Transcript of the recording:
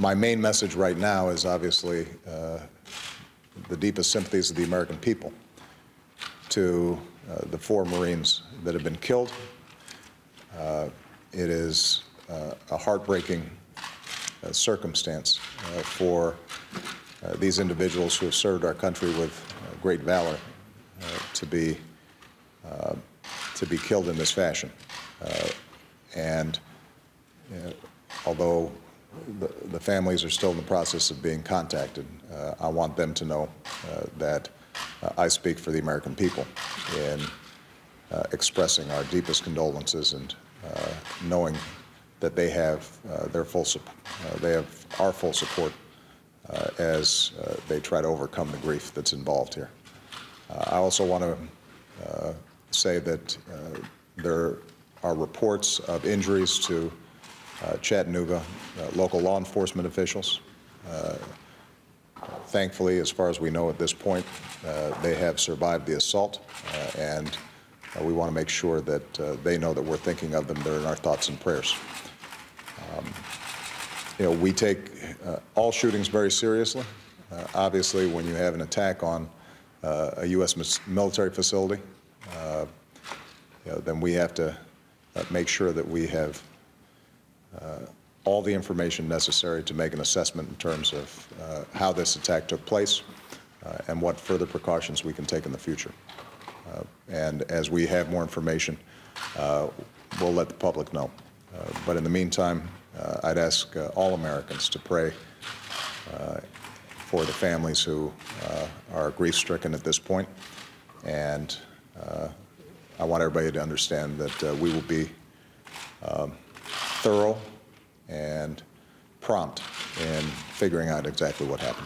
my main message right now is obviously uh, the deepest sympathies of the American people to uh, the four Marines that have been killed. Uh, It is uh, a heartbreaking uh, circumstance uh, for these individuals who have served our country with great valor to be to be killed in this fashion. And although the, the families are still in the process of being contacted, uh, I want them to know uh, that uh, I speak for the American people in uh, expressing our deepest condolences and uh, knowing that they have uh, their full, they have our full support as they try to overcome the grief that's involved here. I also want to say that there are reports of injuries to Chattanooga uh, local law enforcement officials. Uh, Thankfully, as far as we know at this point, uh, they have survived the assault, uh, and uh, we want to make sure that uh, they know that we're thinking of them. They're in our thoughts and prayers. Um, You know, we take uh, all shootings very seriously. Uh, Obviously, when you have an attack on uh, a U.S. military facility, uh, you know, then we have to uh, make sure that we have uh, all the information necessary to make an assessment in terms of uh, how this attack took place uh, and what further precautions we can take in the future. Uh, And as we have more information, uh, we'll let the public know. Uh, But in the meantime, uh, I'd ask uh, all Americans to pray uh, for the families who uh, are grief-stricken at this point. And uh, I want everybody to understand that uh, we will be um, thorough and prompt in figuring out exactly what happened.